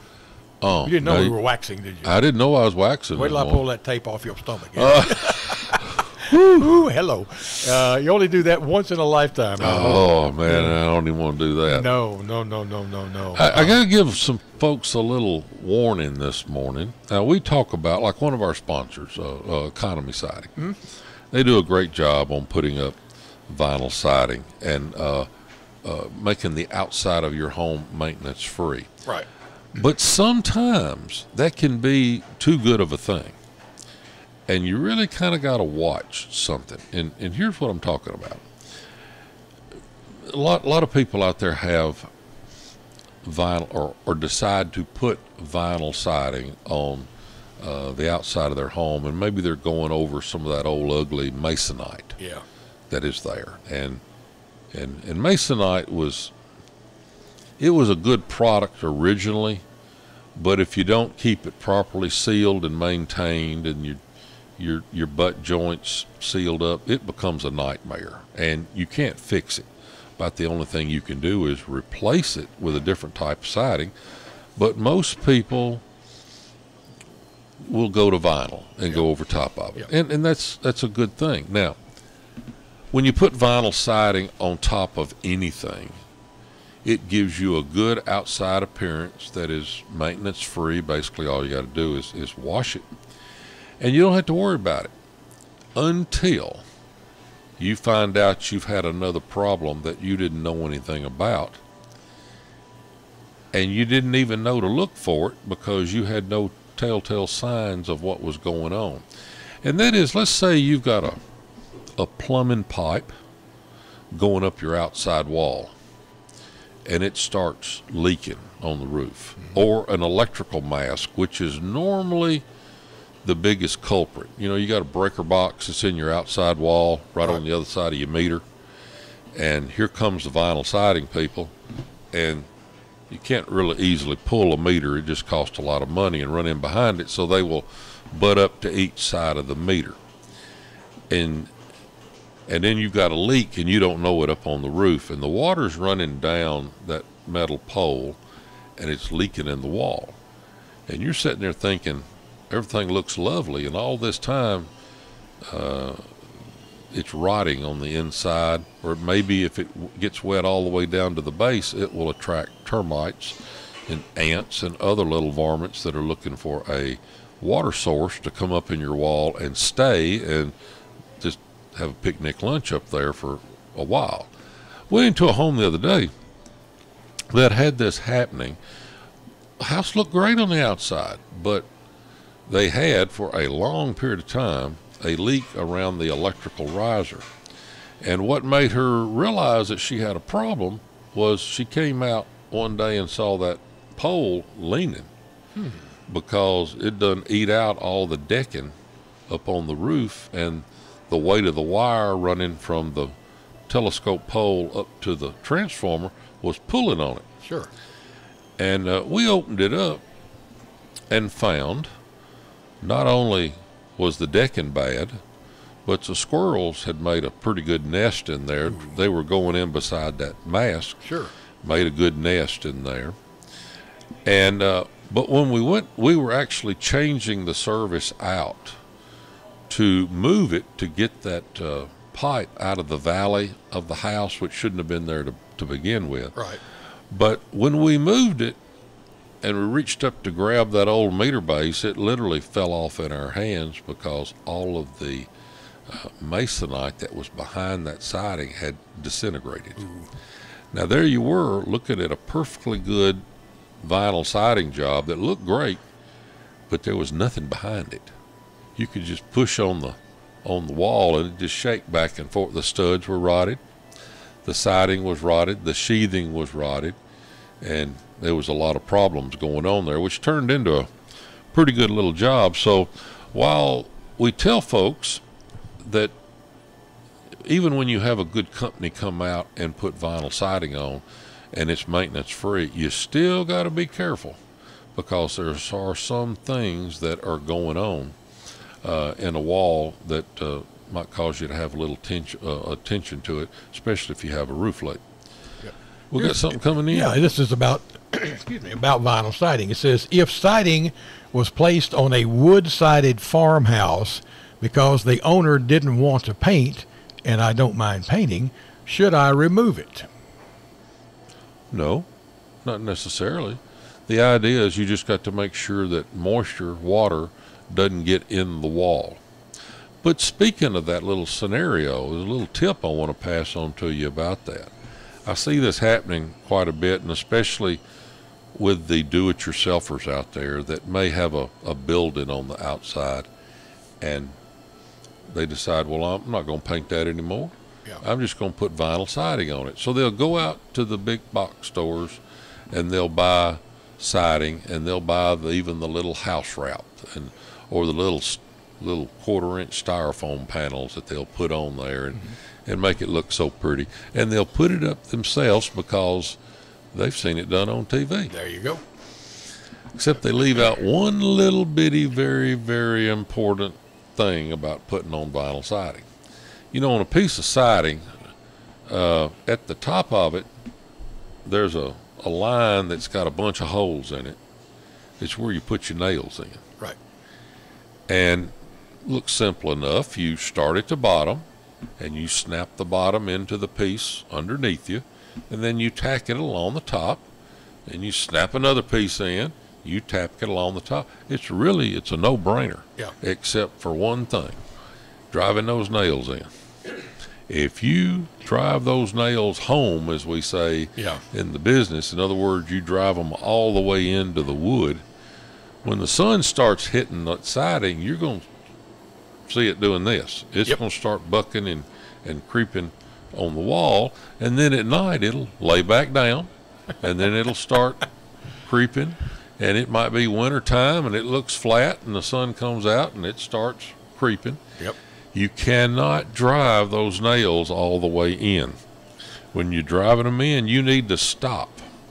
Oh, You didn't know no, we were waxing, did you? I didn't know I was waxing. Wait till I pull that tape off your stomach. Uh. [LAUGHS] [LAUGHS] Ooh, hello. Uh, you only do that once in a lifetime. Oh man, I don't even want to do that. No, no, no, no, no, no. I, I got to give some folks a little warning this morning. Now we talk about like one of our sponsors, uh, uh, Economy Siding. Mhm. They do a great job on putting up vinyl siding and uh, uh, making the outside of your home maintenance free. Right. But sometimes that can be too good of a thing. And you really kind of got to watch something. And, and here's what I'm talking about. A lot, a lot of people out there have vinyl or, or decide to put vinyl siding on uh, the outside of their home, and maybe they're going over some of that old ugly masonite Yeah. that is there. And and and masonite was it was a good product originally, but if you don't keep it properly sealed and maintained and your your your butt joints sealed up, it becomes a nightmare and you can't fix it. About the only thing you can do is replace it with a different type of siding. But most people will go to vinyl and go over top of it. And and that's that's a good thing. Now, when you put vinyl siding on top of anything, it gives you a good outside appearance that is maintenance free. Basically, all you got to do is, is wash it. And you don't have to worry about it until you find out you've had another problem that you didn't know anything about. And you didn't even know to look for it because you had no telltale signs of what was going on. And that is, let's say you've got a, a plumbing pipe going up your outside wall and it starts leaking on the roof, mm-hmm. or an electrical mast, which is normally the biggest culprit. You know, you got a breaker box that's in your outside wall, right, on the other side of your meter, and here comes the vinyl siding people, and you can't really easily pull a meter. It just costs a lot of money and run in behind it, so they will butt up to each side of the meter, and and then you've got a leak and you don't know it up on the roof, and the water's running down that metal pole, and it's leaking in the wall, and you're sitting there thinking everything looks lovely, and all this time, uh, it's rotting on the inside, or maybe if it gets wet all the way down to the base, it will attract termites and ants and other little varmints that are looking for a water source to come up in your wall and stay and just have a picnic lunch up there for a while. Went into a home the other day that had this happening. House looked great on the outside, but they had for a long period of time a leak around the electrical riser. And what made her realize that she had a problem was she came out one day and saw that pole leaning because it done eat out all the decking up on the roof and the weight of the wire running from the telescope pole up to the transformer was pulling on it. Sure. And uh, we opened it up and found not only was the decking bad, but the squirrels had made a pretty good nest in there. They were going in beside that mast. Sure. Made a good nest in there. And uh, but when we went, we were actually changing the service out to move it to get that uh, pipe out of the valley of the house, which shouldn't have been there to, to begin with. Right. But when we moved it and we reached up to grab that old meter base, it literally fell off in our hands because all of the uh, masonite that was behind that siding had disintegrated. Now, there you were looking at a perfectly good vinyl siding job that looked great, but there was nothing behind it. You could just push on the on the wall and it just shake back and forth. The studs were rotted, the siding was rotted, the sheathing was rotted, and there was a lot of problems going on there, which turned into a pretty good little job. So while we tell folks that even when you have a good company come out and put vinyl siding on and it's maintenance free, you still got to be careful because there are some things that are going on uh, in a wall that uh, might cause you to have a little tension, uh, attention to it, especially if you have a roof leak. We got Here's- something coming in. Yeah, this is about [COUGHS] excuse me about vinyl siding. It says if siding was placed on a wood-sided farmhouse because the owner didn't want to paint, and I don't mind painting, should I remove it? No, not necessarily. The idea is you just got to make sure that moisture, water, doesn't get in the wall. But speaking of that little scenario, there's a little tip I want to pass on to you about that. I see this happening quite a bit, and especially with the do-it-yourselfers out there that may have a, a building on the outside, and they decide, well, I'm not going to paint that anymore. Yeah. I'm just going to put vinyl siding on it. So they'll go out to the big box stores and they'll buy siding and they'll buy the, even the little house wrap and or the little little quarter inch styrofoam panels that they'll put on there and, mm-hmm. and make it look so pretty. And they'll put it up themselves because they've seen it done on TV. There you go. Except they leave out one little bitty, very, very important thing about putting on vinyl siding. You know, on a piece of siding, uh, at the top of it, there's a, a line that's got a bunch of holes in it. It's where you put your nails in. Right. And looks simple enough. You start at the bottom and you snap the bottom into the piece underneath you, and then you tack it along the top, and you snap another piece in, you tack it along the top. It's really it's a no-brainer. Yeah. Except for one thing. Driving those nails in. If you drive those nails home, as we say Yeah. in the business, in other words, you drive them all the way into the wood, when the sun starts hitting the siding, you're going to see it doing this. It's going to start bucking and, and creeping on the wall, and then at night it'll lay back down, and then it'll start [LAUGHS] creeping, and it might be winter time and it looks flat, and the sun comes out and it starts creeping. Yep. You cannot drive those nails all the way in. When you're driving them in, you need to stop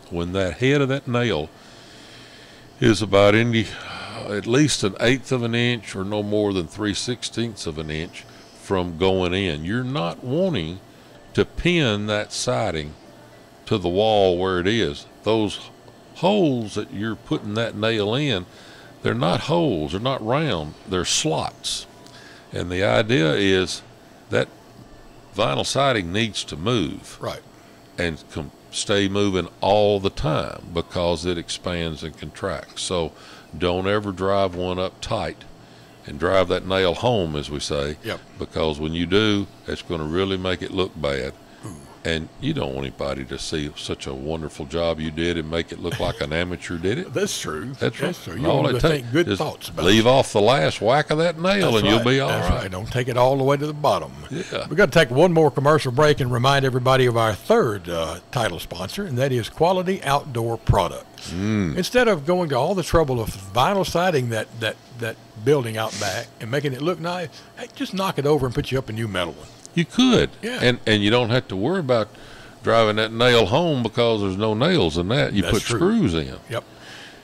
when that head of that nail is about any, uh, at least an eighth of an inch or no more than three sixteenths of an inch from going in. You're not wanting to pin that siding to the wall where it is. Those holes that you're putting that nail in, they're not holes, they're not round, they're slots. And the idea is that vinyl siding needs to move. Right. And stay moving all the time because it expands and contracts. So don't ever drive one up tight and drive that nail home, as we say. Yep. Because when you do, it's going to really make it look bad. And you don't want anybody to see such a wonderful job you did and make it look like an amateur did it. That's true. That's right. That's true. You All want it to take good thoughts about Leave off the last whack of that nail, That's and you'll be all That's right. Don't take it all the way to the bottom. Yeah. We're going to take one more commercial break and remind everybody of our third uh, title sponsor, and that is Quality Outdoor Products. Mm. Instead of going to all the trouble of vinyl siding that, that, that building out back and making it look nice, hey, just knock it over and put you up a new metal one. You could. Yeah. And and you don't have to worry about driving that nail home because there's no nails in that. You That's put true. screws in. Yep.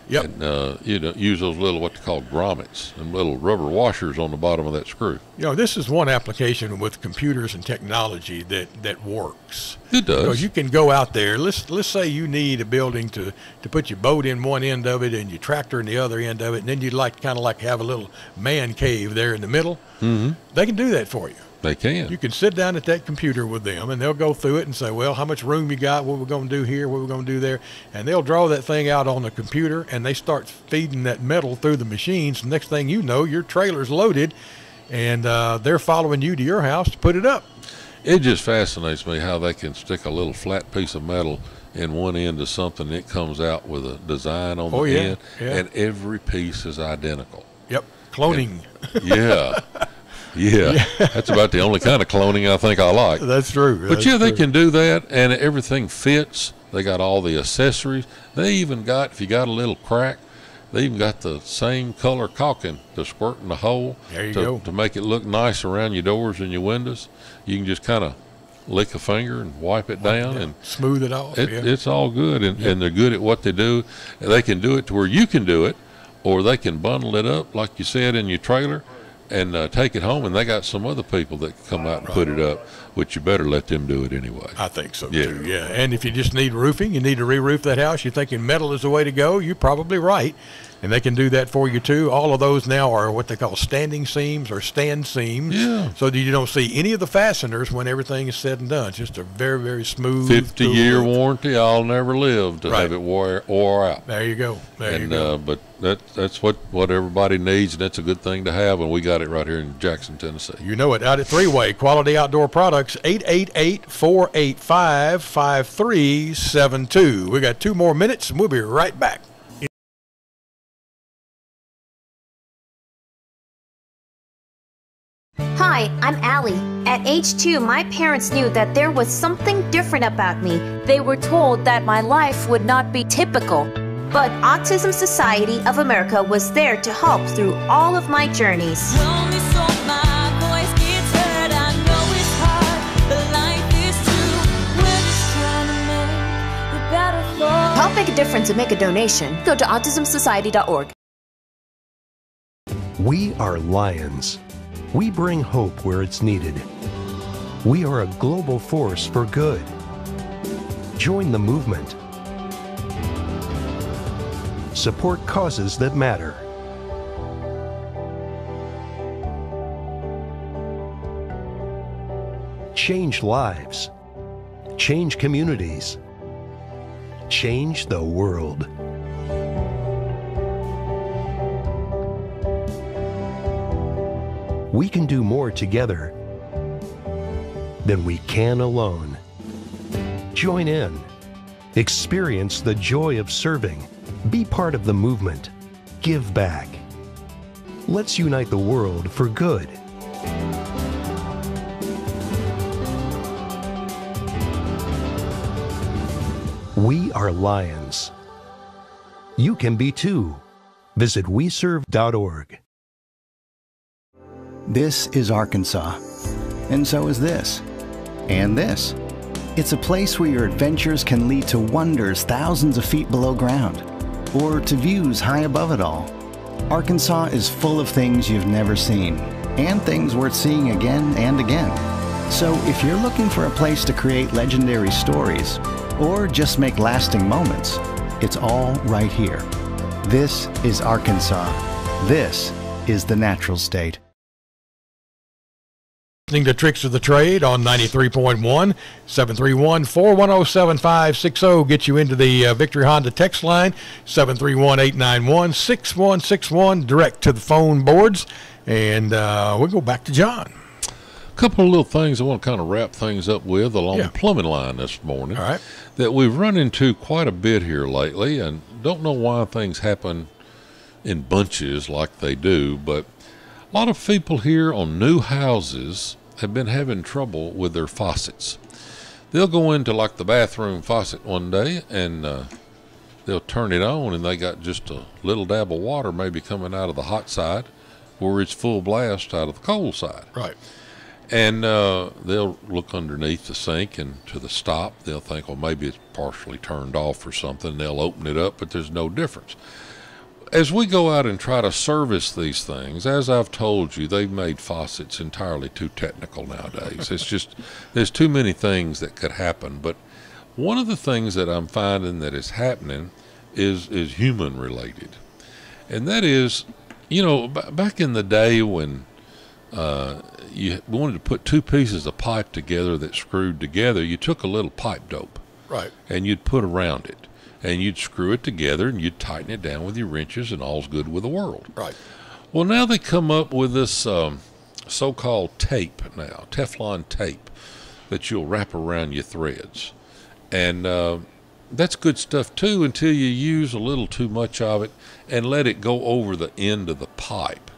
Yep. And uh, you know, use those little what they call grommets and little rubber washers on the bottom of that screw. You know, this is one application with computers and technology that, that works. It does. Because you can go out there. Let's let's say you need a building to, to put your boat in one end of it and your tractor in the other end of it, and then you'd like kind of like have a little man cave there in the middle. Mm-hmm. They can do that for you. They can. You can sit down at that computer with them, and they'll go through it and say, "Well, how much room you got? What we're going to do here? What we're going to do there?" And they'll draw that thing out on the computer, and they start feeding that metal through the machines. Next thing you know, your trailer's loaded, and uh, they're following you to your house to put it up. It just fascinates me how they can stick a little flat piece of metal in one end of something. It comes out with a design on Oh, the yeah, end, yeah. and every piece is identical. Yep, cloning. Yeah. [LAUGHS] Yeah. That's about the only kind of cloning I think I like. That's true. But That's yeah, they true. can do that, and everything fits. They got all the accessories. They even got, if you got a little crack, they even got the same color caulking to squirt in the hole There you to, go. to make it look nice around your doors and your windows. You can just kind of lick a finger and wipe it down, and smooth it off. it, yeah. it's all good. And, and they're good at what they do. And they can do it to where you can do it, or they can bundle it up, like you said, in your trailer and uh, take it home. And they got some other people that can come out and put it up, which you better let them do it anyway. I think so Yeah. too. Yeah. And if you just need roofing, you need to re-roof that house. You're thinking metal is the way to go. You're probably right, and they can do that for you too. All of those now are what they call standing seams or stand seams. Yeah. So that you don't see any of the fasteners when everything is said and done. It's just a very very smooth. 50 cool year roof. warranty. I'll never live to Right. have it wore, wore out. There you go. There and you go. Uh, but that that's what what everybody needs, and that's a good thing to have. And we got it right here in Jackson, Tennessee. You know it. Out at Three Way Quality Outdoor Products, 888 485 5372. We got two more minutes and we'll be right back. Hi, I'm Allie. At age two, my parents knew that there was something different about me. They were told that my life would not be typical. But Autism Society of America was there to help through all of my journeys. Lonely soul, my voice gets heard. I know it's hard, but life is true. We're just trying to make it better for Help make a difference and make a donation. Go to autismsociety.org. We are Lions. We bring hope where it's needed. We are a global force for good. Join the movement. Support causes that matter. Change lives. Change communities. Change the world. We can do more together than we can alone. Join in. Experience the joy of serving. Be part of the movement. give back. Let's unite the world for good. We are lions. You can be too. Visit weserve.org. This is Arkansas. And so is this. And this. It's a place where your adventures can lead to wonders thousands of feet below ground, or to views high above it all. Arkansas is full of things you've never seen, and things worth seeing again and again. So if you're looking for a place to create legendary stories, or just make lasting moments, it's all right here. This is Arkansas. This is the natural state. Listening to Tricks of the Trade on 93.1, 731 410 7560. Get you into the uh, Victory Honda text line, 731 891 6161, direct to the phone boards. And uh, we'll go back to John. A couple of little things I want to kind of wrap things up with along Yeah. the plumbing line this morning. All right. That we've run into quite a bit here lately, and don't know why things happen in bunches like they do, but a lot of people here on new houses have been having trouble with their faucets. They'll go into like the bathroom faucet one day and uh, they'll turn it on, and they got just a little dab of water maybe coming out of the hot side, where it's full blast out of the cold side. Right. And uh, they'll look underneath the sink and to the stop. They'll think, well, maybe it's partially turned off or something. They'll open it up, but there's no difference. As we go out and try to service these things, as I've told you, they've made faucets entirely too technical nowadays. it's just, [LAUGHS] there's too many things that could happen. But one of the things that I'm finding that is happening is, is human related. And that is, you know, b- back in the day when uh, you wanted to put two pieces of pipe together that screwed together, you took a little pipe dope Right. and you'd put around it. And you'd screw it together and you'd tighten it down with your wrenches, and all's good with the world. Right. Well, now they come up with this um, so called tape now, Teflon tape, that you'll wrap around your threads. And uh, that's good stuff too until you use a little too much of it and let it go over the end of the pipe.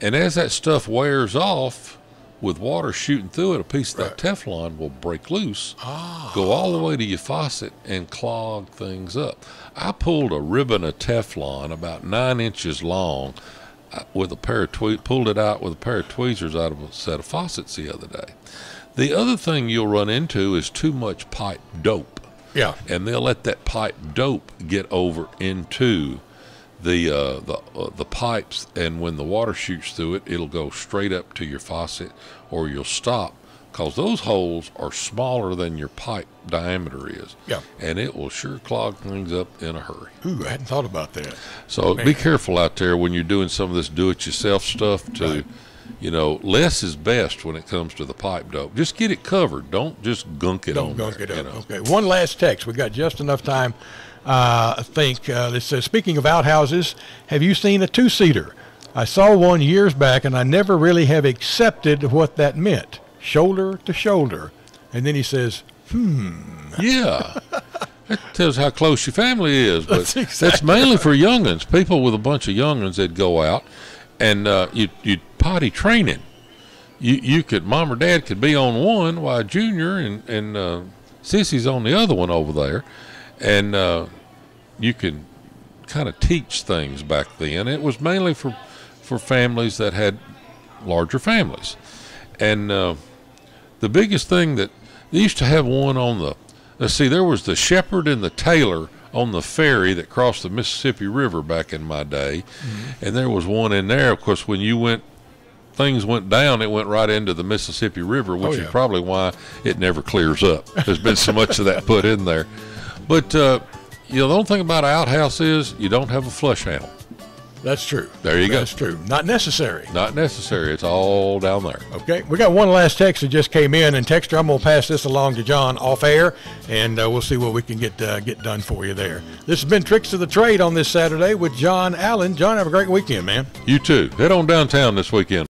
And as that stuff wears off, with water shooting through it, a piece of that Teflon will break loose, go all the way to your faucet, and clog things up. I pulled a ribbon of Teflon about nine inches long uh, with a pair of twe- pulled it out with a pair of tweezers out of a set of faucets the other day. The other thing you'll run into is too much pipe dope. Yeah. And they'll let that pipe dope get over into the uh, the uh, the pipes, and when the water shoots through it, it'll go straight up to your faucet, or you'll stop because those holes are smaller than your pipe diameter is. Yeah. And it will sure clog things up in a hurry. Ooh, I hadn't thought about that. So Man. be careful out there when you're doing some of this do-it-yourself stuff. To, you know, less is best when it comes to the pipe dope. Just get it covered. Don't just gunk it Don't on gunk there, it you up. know. Okay, one last text. We got just enough time. Uh, I think uh, this says, speaking of outhouses, have you seen a two-seater? I saw one years back, and I never really have accepted what that meant, shoulder to shoulder. And then he says, "Hmm." Yeah. [LAUGHS] That tells how close your family is. But That's that's, exactly mainly for youngins. People with a bunch of youngins that go out and uh, you you potty training. You you could mom or dad could be on one while Junior and and uh, Sissy's on the other one over there, and uh, you can kind of teach things back then. It was mainly for for families that had larger families, and uh, the biggest thing that they used to have one on the let's see there was the shepherd and the tailor on the ferry that crossed the mississippi river back in my day. And there was one in there. Of course when you went things went down it went right into the mississippi river which Oh, is probably why it never clears up. There's been so much of that put in there but uh, you know the only thing about an outhouse is you don't have a flush handle That's true. There you go. That's true. Not necessary. not necessary it's all down there Okay, we got one last text that just came in, and Texter, I'm gonna pass this along to John off air, and uh, we'll see what we can get uh, get done for you there. This has been Tricks of the Trade on this Saturday with John Allen. John, have a great weekend, man. you too head on downtown this weekend